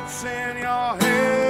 what's in your head.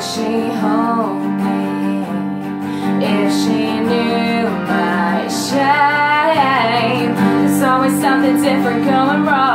She hold me if she knew my shame? There's always something different going wrong.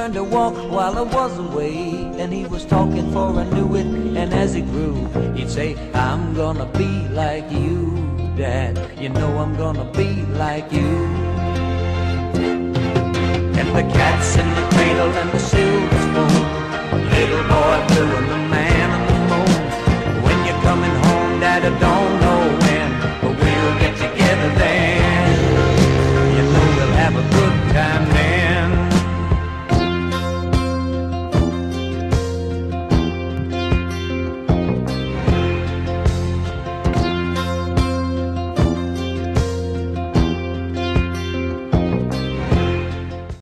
learned to walk while I was away. And he was talking for I knew it, and as he grew, he'd say, I'm gonna be like you, Dad. You know I'm gonna be like you. And the cat's in the cradle and the silver spoon. Little boy blue and the man on the moon. When you're coming home, Dad, I don't know.